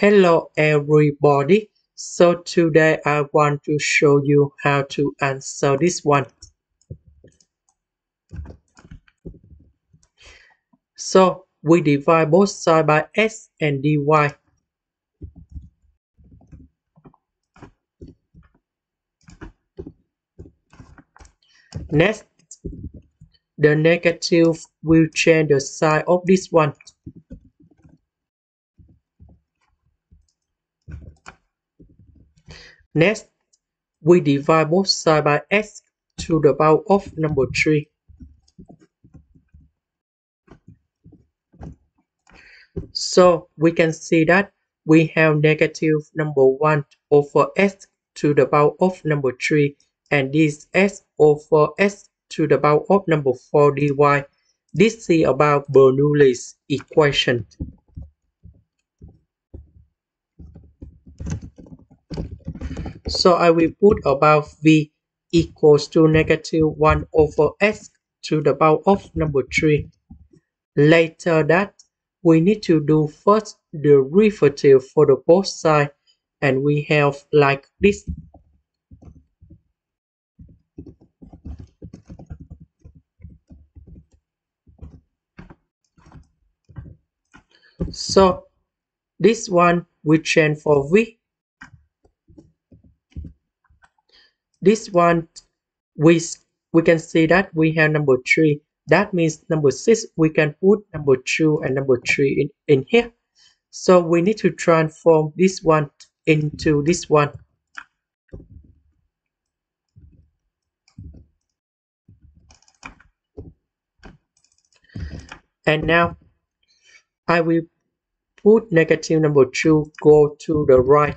Hello everybody. So today I want to show you how to answer this one. So we divide both sides by x and dy. Next, the negative will change the sign of this one. Next, we divide both sides by x to the power of number 3. So we can see that we have negative number 1 over x to the power of number 3 and this x over x to the power of number 4 dy. This is about Bernoulli's equation. So I will put about v equals to negative 1 over x to the power of number 3. Later that, we need to do first the derivative for the both side and we have like this. So this one we change for v this one we we can see that we have number three. That means number six we can put number two and number three in, in here. So we need to transform this one into this one. And now I will put negative number 2 go to the right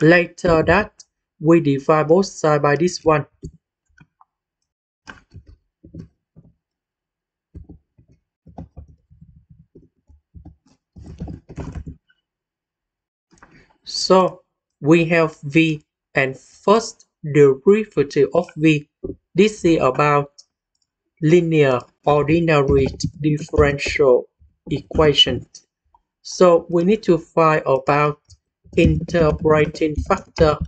Later that, we divide both sides by this one. So we have v and first derivative of v. This is about linear ordinary differential equation. So we need to find about integrating factor.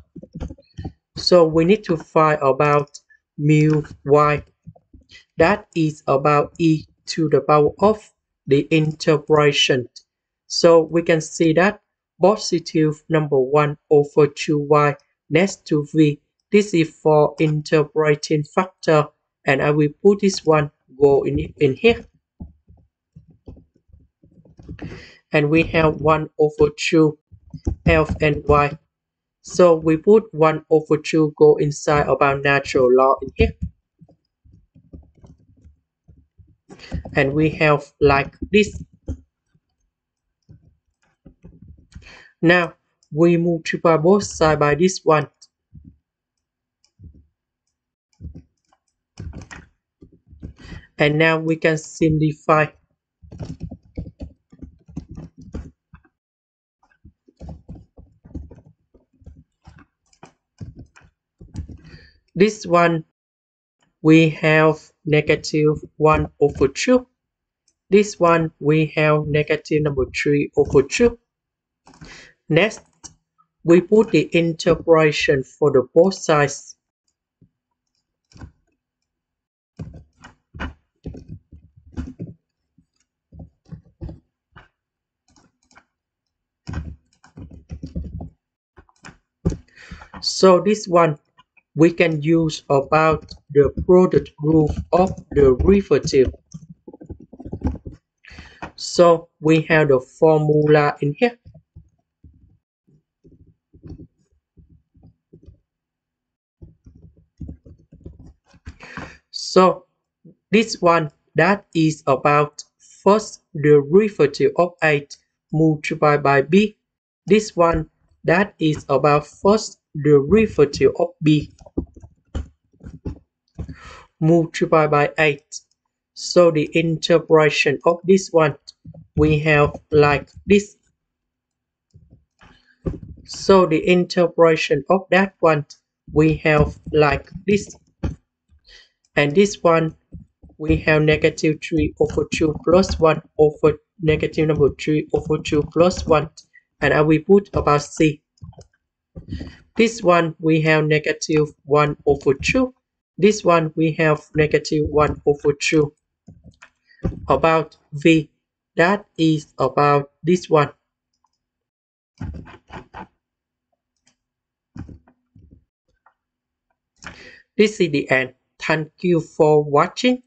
So we need to find about mu y. That is about e to the power of the interpolation. So we can see that positive number 1 over 2y next to v. This is for integrating factor and I will put this one go in, in here. And we have 1 over 2 f and y. So we put 1 over 2 go inside of our natural log in here. And we have like this. Now we multiply both sides by this one. And now we can simplify This one we have negative 1 over 2. This one we have negative number 3 over 2. Next, we put the integration for the both sides. So this one we can use about the product rule of the derivative. So we have the formula in here. So this one that is about first derivative of 8 multiplied by b. This one that is about first derivative of b multiply by 8. So the integration of this one, we have like this. So the integration of that one, we have like this. And this one, we have negative 3 over 2 plus 1 over negative number 3 over 2 plus 1 and I will put about C. This one we have negative 1 over 2. This one we have negative 1 over 2. About V, that is about this one. This is the end. Thank you for watching.